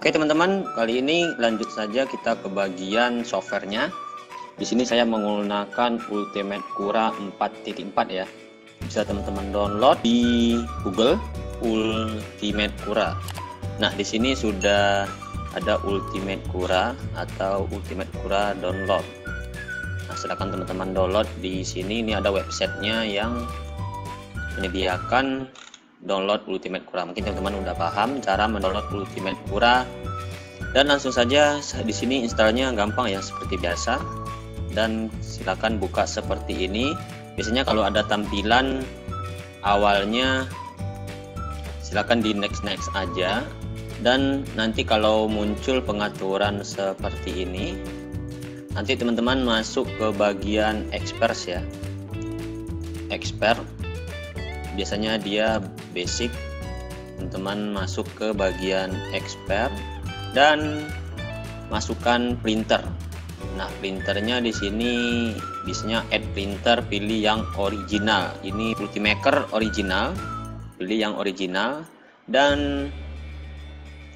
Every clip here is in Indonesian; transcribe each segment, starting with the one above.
Oke teman-teman, kali ini lanjut saja kita ke bagian softwarenya. Di sini saya menggunakan Ultimate Cura 4.4 ya. Bisa teman-teman download di Google Ultimate Cura. Nah, di sini sudah ada Ultimate Cura atau Ultimate Cura download. Nah, silakan teman-teman download di sini. Ini ada websitenya yang menyediakan download Ultimate Cura. Mungkin teman-teman udah paham cara mendownload Ultimate Cura dan langsung saja di sini installnya gampang ya seperti biasa. Dan silakan buka seperti ini. Biasanya kalau ada tampilan awalnya silakan di next next aja. Dan nanti kalau muncul pengaturan seperti ini nanti teman-teman masuk ke bagian expert ya. Expert biasanya dia basic teman-teman masuk ke bagian expert dan masukkan printer. Nah printernya di sini biasanya add printer pilih yang original. Ini Ultimaker original pilih yang original. Dan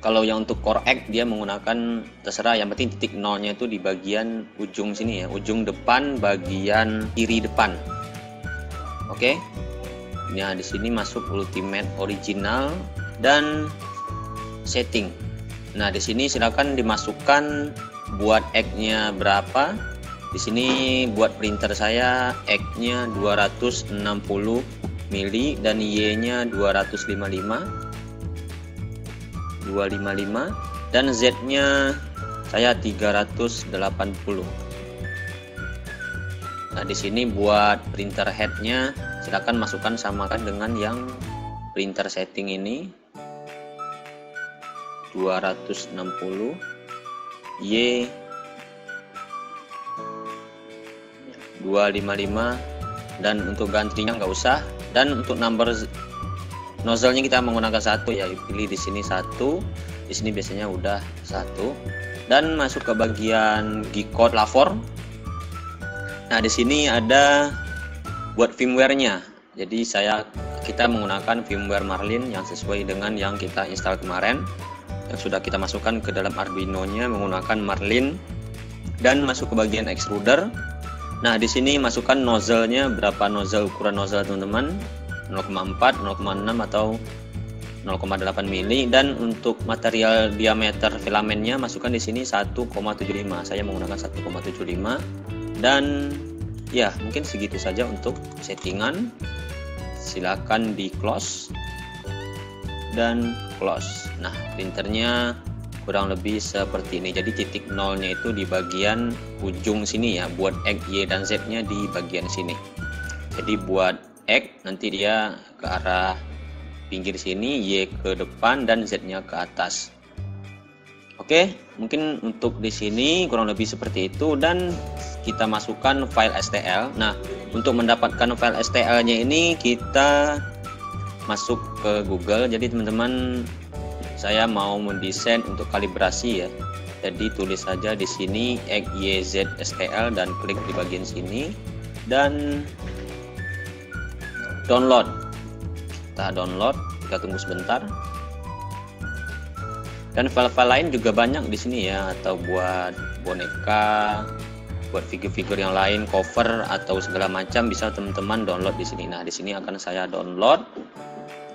kalau yang untuk core X dia menggunakan terserah yang penting titik nolnya itu di bagian ujung sini ya ujung depan bagian kiri depan. Oke? okay? Nah, di sini masuk Ultimate Original dan setting. Nah, di sini silakan dimasukkan buat X-nya berapa. Di sini buat printer saya X-nya 260 mili dan Y-nya 255. 255 dan Z-nya saya 380. Nah, di sini buat printer head-nya silakan masukkan samakan dengan yang printer setting ini. 260 Y. 255 dan untuk gantinya nggak usah. Dan untuk number nozzle-nya kita menggunakan satu ya pilih di sini satu. Di sini biasanya udah satu. Dan masuk ke bagian G-code lafor Nah, di sini ada buat firmware-nya. Jadi saya kita menggunakan firmware Marlin yang sesuai dengan yang kita install kemarin yang sudah kita masukkan ke dalam Arduino-nya menggunakan Marlin dan masuk ke bagian extruder. Nah, di sini masukkan nozzle-nya berapa nozzle ukuran nozzle teman-teman? 0,4, 0,6 atau 0,8 mili dan untuk material diameter filamennya masukkan di sini 1,75. Saya menggunakan 1,75 dan ya mungkin segitu saja untuk settingan. Silakan di close dan close. Nah printernya kurang lebih seperti ini. Jadi titik nolnya itu di bagian ujung sini ya. Buat X, Y dan Z nya di bagian sini. Jadi buat X nanti dia ke arah pinggir sini Y ke depan dan Z nya ke atas Oke, mungkin untuk di sini kurang lebih seperti itu dan kita masukkan file STL. Nah, untuk mendapatkan file STL-nya ini kita masuk ke Google. Jadi teman-teman saya mau mendesain untuk kalibrasi ya. Jadi tulis saja di sini XYZ STL dan klik di bagian sini dan download. Kita download, kita tunggu sebentar dan file-file lain juga banyak di sini ya atau buat boneka buat figur-figur yang lain cover atau segala macam bisa teman-teman download di sini. Nah di sini akan saya download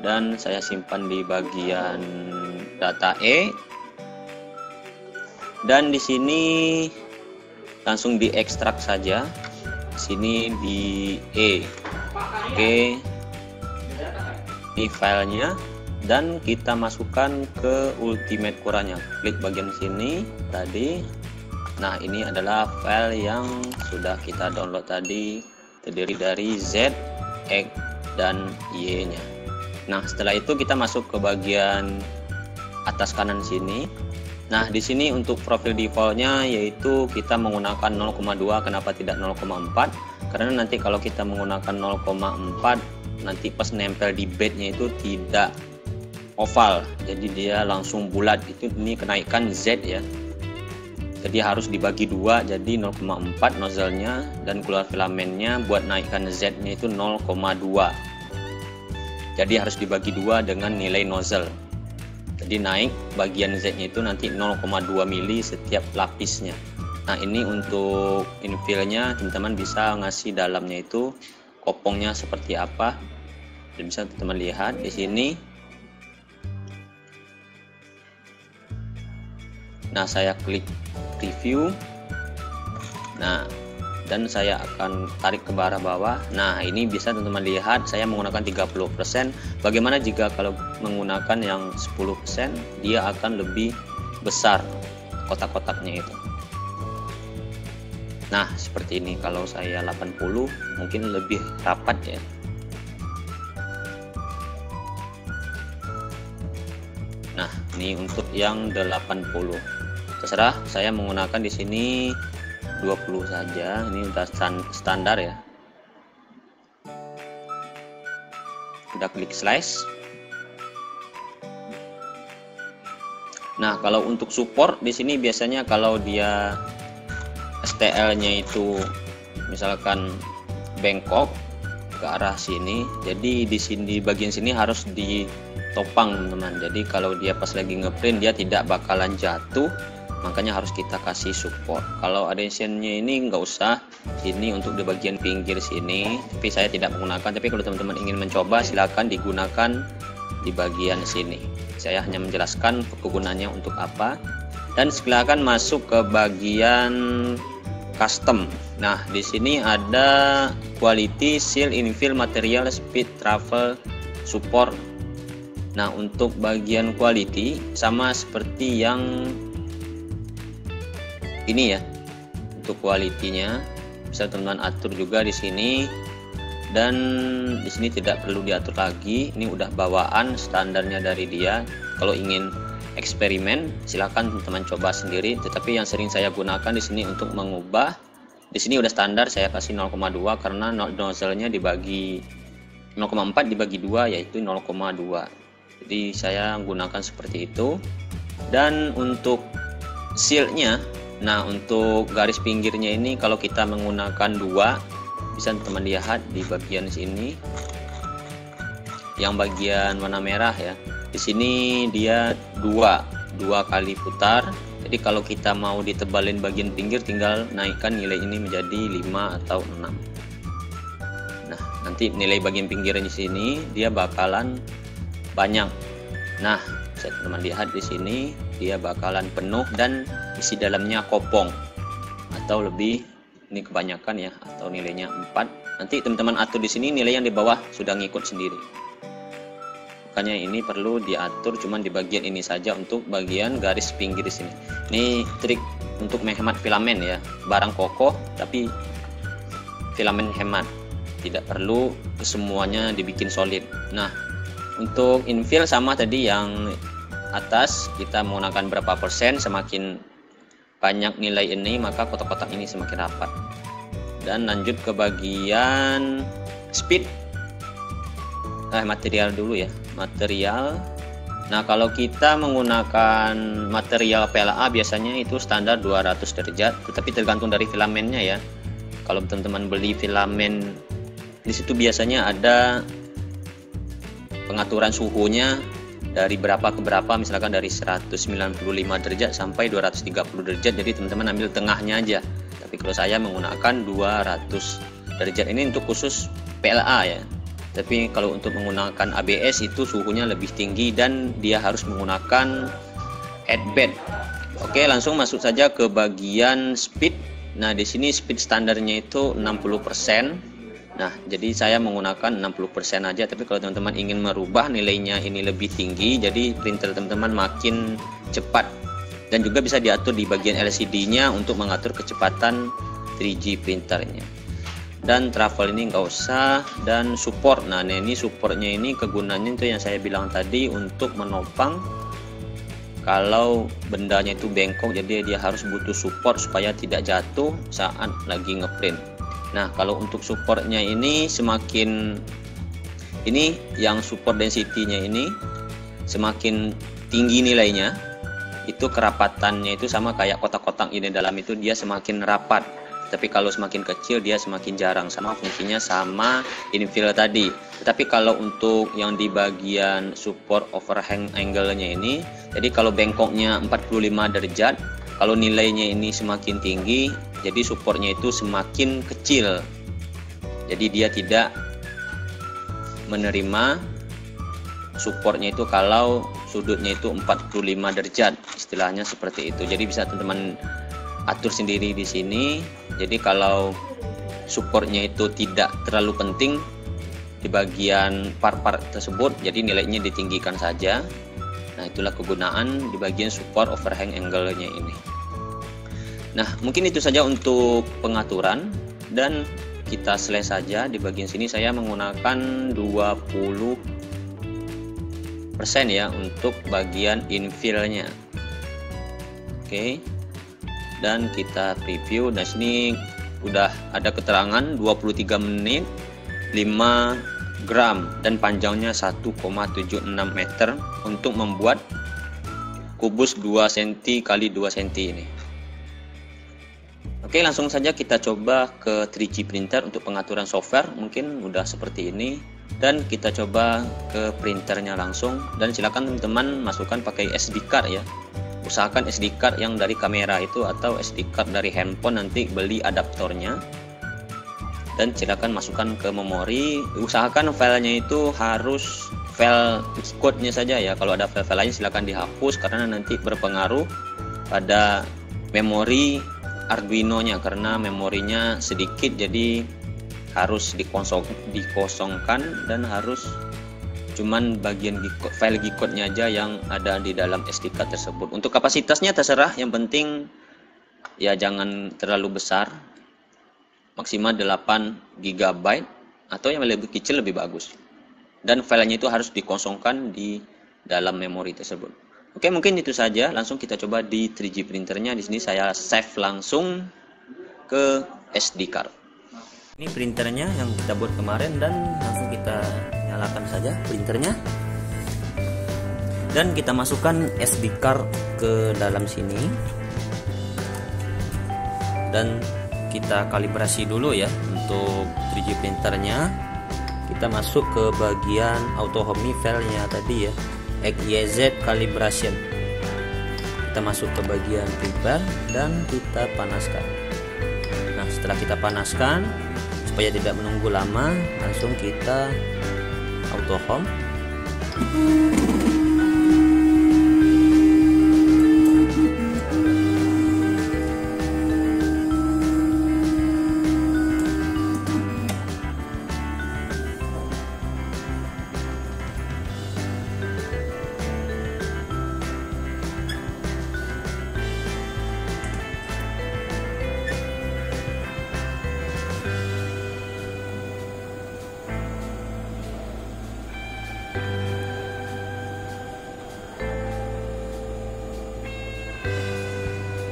dan saya simpan di bagian data E. Dan di sini langsung diekstrak saja. Sini di E. Oke. Ini filenya dan kita masukkan ke ultimate kuranya klik bagian sini tadi. Nah ini adalah file yang sudah kita download tadi terdiri dari Z, X, dan Y nya nah setelah itu kita masuk ke bagian atas kanan sini. Nah, di sini untuk profil defaultnya yaitu kita menggunakan 0,2 kenapa tidak 0,4? Karena nanti kalau kita menggunakan 0,4 nanti pas nempel di bednya itu tidak oval. Jadi dia langsung bulat. Itu ini kenaikan Z ya. Jadi harus dibagi dua jadi 0,4 nozzle-nya dan keluar filamennya buat naikkan Z-nya itu 0,2 jadi harus dibagi dua dengan nilai nozzle. Jadi naik bagian Z nya itu nanti 0,2 mili setiap lapisnya. Nah ini untuk infillnya teman-teman bisa ngasih dalamnya itu kopongnya seperti apa. Dan bisa teman-teman lihat di sini nah saya klik review nah dan saya akan tarik ke arah bawah. Nah ini bisa teman-teman lihat saya menggunakan 30% bagaimana jika kalau menggunakan yang 10% dia akan lebih besar kotak-kotaknya itu. Nah seperti ini. Kalau saya 80 mungkin lebih rapat ya ini untuk yang 80 terserah saya menggunakan di sini 20 saja. Ini udah standar ya. Udah klik slice. Nah kalau untuk support di sini biasanya kalau dia STL nya itu misalkan bengkok ke arah sini jadi di sini di bagian sini harus ditopang teman-teman jadi kalau dia pas lagi ngeprint dia tidak bakalan jatuh. Makanya harus kita kasih support. Kalau adhesionnya ini nggak usah. Ini untuk di bagian pinggir sini. Tapi saya tidak menggunakan. Tapi kalau teman-teman ingin mencoba silahkan digunakan di bagian sini. Saya hanya menjelaskan kegunaannya untuk apa. Dan silahkan masuk ke bagian custom. Nah di sini ada quality seal infill material speed travel support Nah, untuk bagian quality sama seperti yang ini ya. Untuk kualitinya bisa teman-teman atur juga di sini. Dan di sini tidak perlu diatur lagi. Ini udah bawaan standarnya dari dia. Kalau ingin eksperimen silahkan teman-teman coba sendiri. Tetapi yang sering saya gunakan di sini untuk mengubah di sini udah standar saya kasih 0,2 karena nozzle-nya dibagi 0,4 dibagi 2 yaitu 0,2 jadi saya gunakan seperti itu. Dan untuk seal-nya Nah untuk garis pinggirnya ini kalau kita menggunakan dua bisa teman lihat di bagian sini yang bagian warna merah ya. Di sini dia dua dua kali putar. Jadi kalau kita mau ditebalin bagian pinggir tinggal naikkan nilai ini menjadi 5 atau 6 nah nanti nilai bagian pinggirnya di sini dia bakalan banyak. Nah bisa teman lihat di sini dia bakalan penuh dan isi dalamnya kopong. Atau lebih ini kebanyakan ya atau nilainya 4 nanti teman-teman atur di sini nilai yang di bawah sudah ngikut sendiri. Makanya ini perlu diatur cuman di bagian ini saja untuk bagian garis pinggir di sini. Ini trik untuk menghemat filamen ya. Barang kokoh tapi filamen hemat. Tidak perlu semuanya dibikin solid. Nah untuk infill sama tadi yang atas kita menggunakan berapa persen semakin banyak nilai ini maka kotak-kotak ini semakin rapat. Dan lanjut ke bagian speed. Eh material dulu ya material. Nah kalau kita menggunakan material PLA biasanya itu standar 200 derajat tetapi tergantung dari filamennya ya. Kalau teman-teman beli filamen di situ biasanya ada pengaturan suhunya dari berapa ke berapa misalkan dari 195 derajat sampai 230 derajat. Jadi teman-teman ambil tengahnya aja. Tapi kalau saya menggunakan 200 derajat ini untuk khusus PLA ya. Tapi kalau untuk menggunakan ABS itu suhunya lebih tinggi dan dia harus menggunakan headband. Oke langsung masuk saja ke bagian speed. Nah di sini speed standarnya itu 60% Nah, jadi saya menggunakan 60% aja, tapi kalau teman-teman ingin merubah nilainya ini lebih tinggi, jadi printer teman-teman makin cepat. Dan juga bisa diatur di bagian LCD-nya untuk mengatur kecepatan 3G printernya. Dan travel ini nggak usah dan support. Nah, ini supportnya ini kegunaannya itu yang saya bilang tadi untuk menopang kalau bendanya itu bengkok jadi dia harus butuh support supaya tidak jatuh saat lagi ngeprint Nah, kalau untuk supportnya ini semakin ini yang support density-nya ini semakin tinggi nilainya, itu kerapatannya itu sama kayak kotak-kotak ini dalam itu dia semakin rapat. tapi kalau semakin kecil dia semakin jarang sama fungsinya sama infill tadi tetapi kalau untuk yang di bagian support overhang angle-nya ini jadi kalau bengkoknya 45 derajat kalau nilainya ini semakin tinggi jadi supportnya itu semakin kecil. Jadi dia tidak menerima supportnya itu kalau sudutnya itu 45 derajat istilahnya seperti itu. Jadi bisa teman-teman atur sendiri di sini. Jadi kalau supportnya itu tidak terlalu penting di bagian part-part tersebut jadi nilainya ditinggikan saja. Nah itulah kegunaan di bagian support overhang angle-nya ini nah mungkin itu saja untuk pengaturan. Dan kita slash saja di bagian sini. Saya menggunakan 20 persen ya untuk bagian infillnya oke. Okay dan kita preview. Dan sini udah ada keterangan 23 menit 5 gram. Dan panjangnya 1,76 meter untuk membuat kubus 2 cm kali 2 cm ini Oke langsung saja kita coba ke 3G printer untuk pengaturan software. Mungkin udah seperti ini. Dan kita coba ke printernya langsung. Dan silakan teman-teman masukkan pakai SD card ya. Usahakan SD card yang dari kamera itu atau SD card dari handphone nanti beli adaptornya. Dan silakan masukkan ke memori. Usahakan filenya itu harus file code-nya saja ya. Kalau ada file-file lain silakan dihapus karena nanti berpengaruh pada memori Arduino-nya karena memorinya sedikit jadi harus dikosong, dikosongkan dan harus cuman bagian file G code-nya aja yang ada di dalam SD card tersebut. Untuk kapasitasnya terserah yang penting ya jangan terlalu besar maksimal 8 GB atau yang lebih kecil lebih bagus. Dan filenya itu harus dikosongkan di dalam memori tersebut oke mungkin itu saja. Langsung kita coba di 3G printernya. Di sini saya save langsung ke SD card. Ini printernya yang kita buat kemarin dan langsung kita nyalakan saja printernya. Dan kita masukkan SD card ke dalam sini. Dan kita kalibrasi dulu ya untuk 3D printernya. Kita masuk ke bagian auto home filenya tadi ya XYZ calibration kita masuk ke bagian prepare dan kita panaskan. Nah setelah kita panaskan supaya tidak menunggu lama langsung kita auto home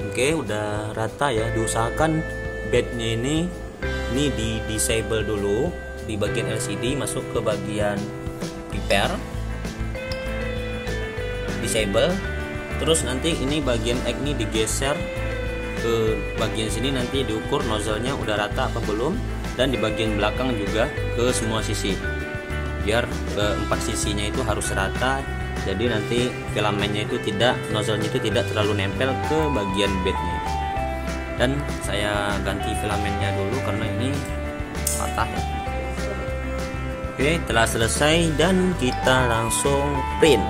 Oke udah rata ya. Diusahakan bednya ini ini di disable dulu di bagian LCD masuk ke bagian prepare disable. Terus nanti ini bagian egg ini digeser ke bagian sini nanti diukur nozzle-nya udah rata apa belum. Dan di bagian belakang juga ke semua sisi. Biar keempat sisinya itu harus rata jadi nanti filamennya itu tidak nozzle itu tidak terlalu nempel ke bagian bednya. Dan saya ganti filamennya dulu karena ini patah ya. Oke telah selesai dan kita langsung print.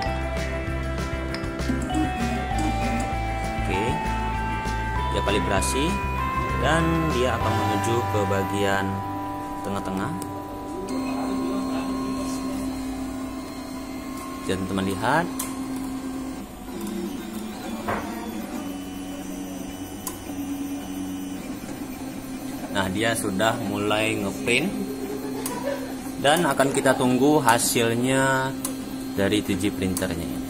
Oke dia kalibrasi dan dia akan menuju ke bagian tengah-tengah dan teman lihat. Nah dia sudah mulai ngeprint. Dan akan kita tunggu hasilnya dari 3 printernya ini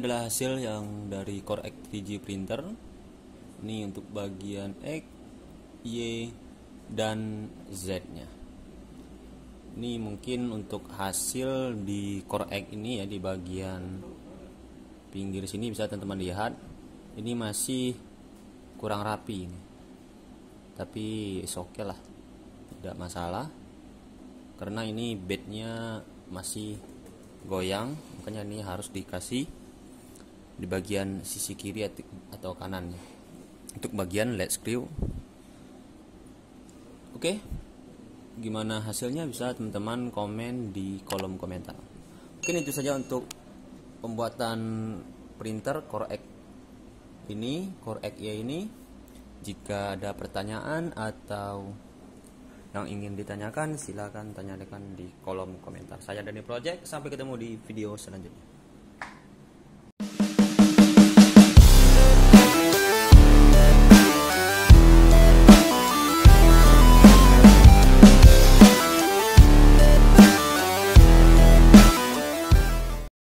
adalah hasil yang dari Core 3G printer. Ini untuk bagian X, Y, dan Z-nya. Ini mungkin untuk hasil di Core X ini ya di bagian pinggir sini bisa teman-teman lihat. Ini masih kurang rapi ini. Tapi oke okay lah. Tidak masalah. Karena ini bednya masih goyang, makanya ini harus dikasih di bagian sisi kiri atau kanan untuk bagian LED screw. Oke gimana hasilnya? Bisa teman-teman komen di kolom komentar. Mungkin itu saja untuk pembuatan printer Core X ini Core X ya ini. Jika ada pertanyaan atau yang ingin ditanyakan silahkan tanyakan di kolom komentar. Saya Dani Project sampai ketemu di video selanjutnya